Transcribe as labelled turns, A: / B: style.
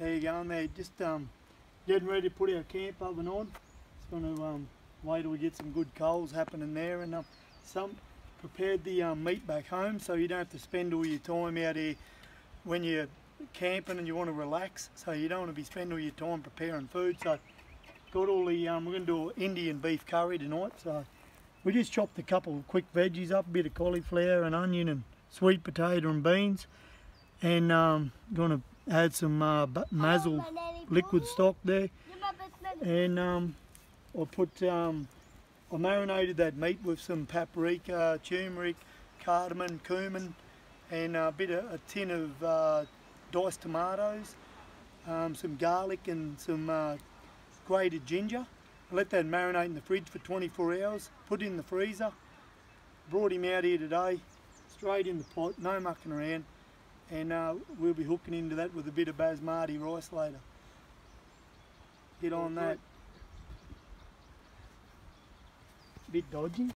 A: How you going there? Just um, getting ready to put our camp up and on. It's going to um, wait till we get some good coals happening there, and um, some prepared the um, meat back home, so you don't have to spend all your time out here when you're camping and you want to relax. So you don't want to be spending all your time preparing food. So got all the um, we're going to do an Indian beef curry tonight. So we just chopped a couple of quick veggies up, a bit of cauliflower and onion and sweet potato and beans, and um, going to add some uh, Massel liquid stock there, and um, I put um, I marinated that meat with some paprika, turmeric, cardamom, cumin, and a bit of a tin of uh, diced tomatoes, um, some garlic and some uh, grated ginger. I let that marinate in the fridge for 24 hours, put it in the freezer, brought him out here today, straight in the pot, no mucking around, and uh, we'll be hooking into that with a bit of basmati rice later. Get on that. Bit dodgy.